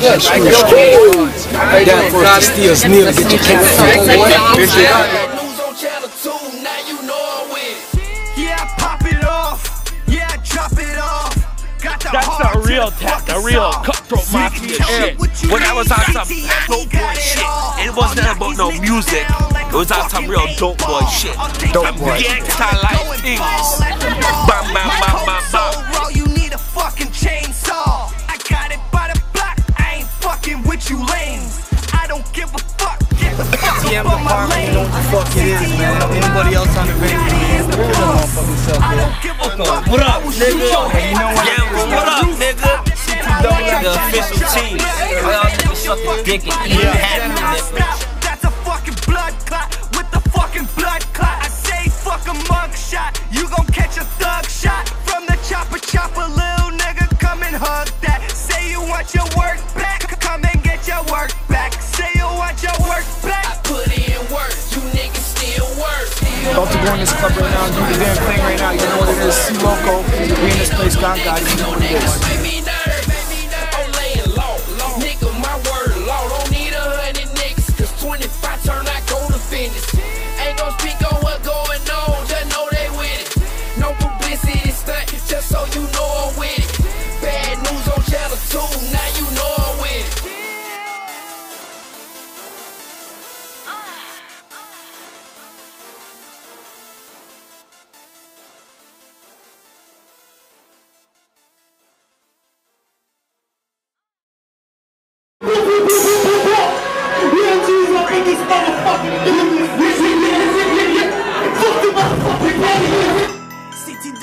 Yeah, screw straight. Down for us to steal to get your cat. News on channel 2, now you know I'm with. Yeah, pop it off. Yeah, drop it off. Got the That's heart the to real the tap, the fucking real cutthroat mafia shit. When I was on some dope boy shit, it wasn't about no music. niggas down like It was on some real dope boy shit. I'll Dope boy. Gangsta like things. A. What up, I will shoot nigga? head you know what? Yeah, what up, nigga? The official team. All y'all niggas suck a dick and eat Yeah. happy About to go in this club right now and do the damn thing right now. You know what it is. See Loco. We in this place, God God. You know what it is.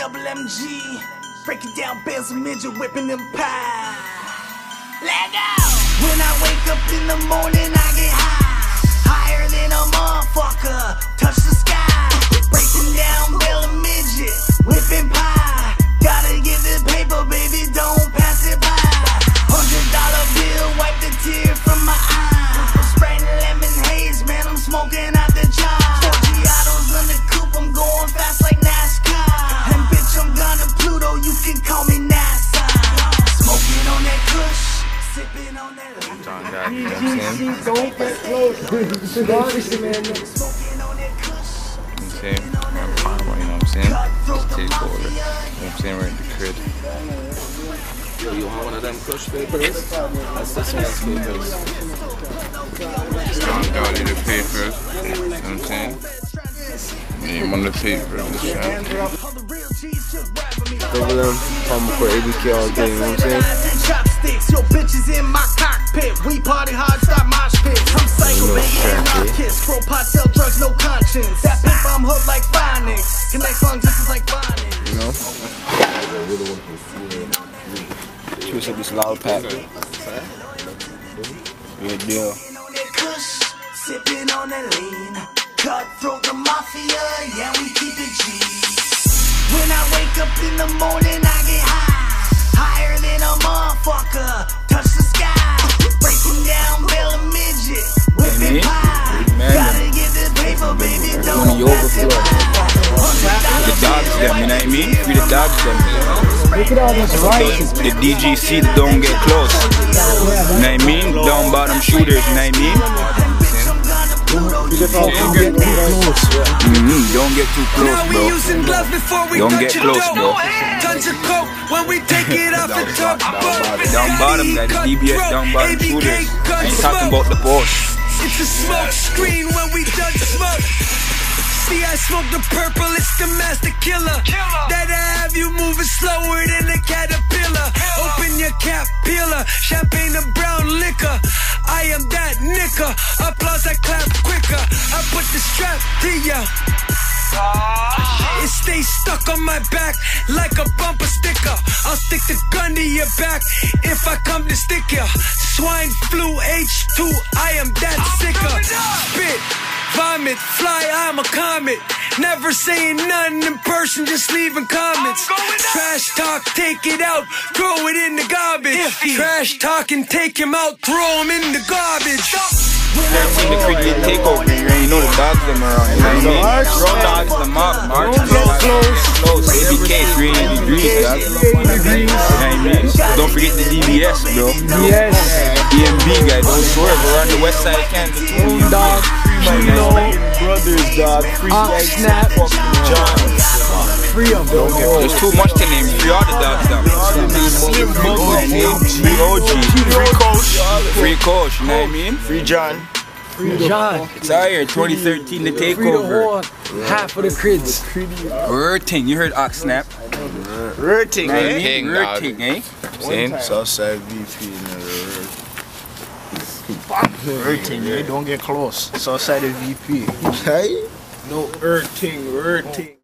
Double MG. Break it down, Benz midget whipping them pie. Let go. When I wake up in the morning, I get high. I'm saying? I'm fine, you know what I'm saying? Just take over. You know what I'm saying? We're in the crib. Yo, you want one of them crush papers? That's this man's papers. Strong God in the papers. You know what I'm saying? Name on the paper. Just rap for me. Over them. Palmer for ABK all day. You know what I'm saying? Chopsticks, your bitches in my cockpit. We party hard, stop mosh pits. I'm psycho, You know baby, and I kiss. Pro pot, sell drugs, no conscience. That pimp, I'm hooked like phonics. Connects long distance like phonics. You know? Choose up this loud pack. Good deal. Sipping on that kush, sipping on that lean. Cutthroat the mafia, yeah, we keep it G. When I wake up in the morning, I get high. Higher than a motherfucker. Touch the sky. Breaking down Bella midget. Whipping Amen. pie. Amen. Gotta get the paper, baby. Don't Money pass it overflow. by. The dogs, them, you know what I mean? Free the dogs, them. Look at all this rice. The DGC that don't get close. You know what I mean? Down bottom shooters, you know what I mean? Get too close, Now we bro. using gloves before we Don't touch get your close, dough. bro. Tons of coke when we take it off the top. Down bottom, guys. DBS down bottom shooters. I ain't talking about the boss. It's a smoke screen when we done smoke. See, I smoke the purple, it's the master killer. That I have you moving slower than a caterpillar. Open your cap peeler, champagne and brown liquor. I am that nigga. Applause, I clap quicker. I put the strap to ya. It stays stuck on my back like a bumper sticker. I'll stick the gun to your back if I come to stick ya. Swine flu H2, I am that sicker. Spit, vomit, fly, I'm a comet. Never saying nothing in person, just leaving comments. Trash talk, take it out, throw it in the garbage. Trash talk and take him out, throw him in the garbage. 13 the Creek League takeover. You know the dogs them around. You know what I mean? Road dogs, the mob, March. Don't close. Close. ABK, 380 degrees, dog. You know what I mean? Don't forget the DBS, bro. Yes. EMB guy, don't swerve. We're on the west side of Kansas. Dog. Chino. Brothers, dog. Free Snap. John. Free of them. There's too much to name. Free all the dogs down. Free OG. Free Coach. Free Coach, you know what I mean? Free John. Free John. It's out here, 2013, the Free the takeover. whole half of the crids. Rurting, you heard Ox Snap. Rurting, Know what I eh? mean? King. Rurting, eh? Saying? Southside VP in Rurting, eh? Don't get close. Southside of VP. Hey? No Rurting, Rurting.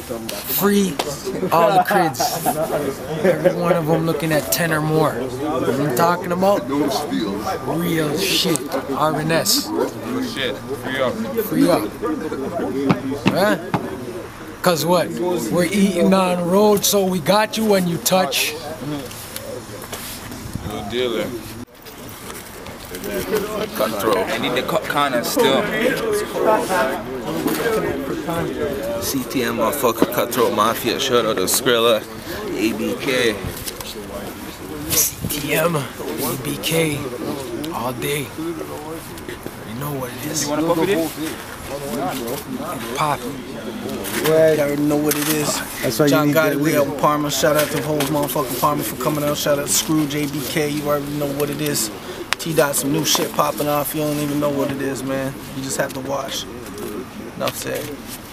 Free all the crids. Every one of them looking at 10 or more. What I'm talking about? Real shit. RNS. Shit, free up. Free up. Huh? Cause what? We're eating on road, so we got you when you touch. Good dealer. Cutthroat. I need the cut corner still. CTM motherfucker Cutthroat Mafia. Shout out to Scrilla, ABK. TM, BK, all day. You know what it is. You wanna pop it in? Pop. You already know what it is. That's why you John need Gotti, that we lead. out Parma. Shout out to the whole motherfucking Parma for coming out. Shout out to Scrooge, ABK. You already know what it is. T Dot, some new shit popping off. You don't even know what it is, man. You just have to watch. Enough said.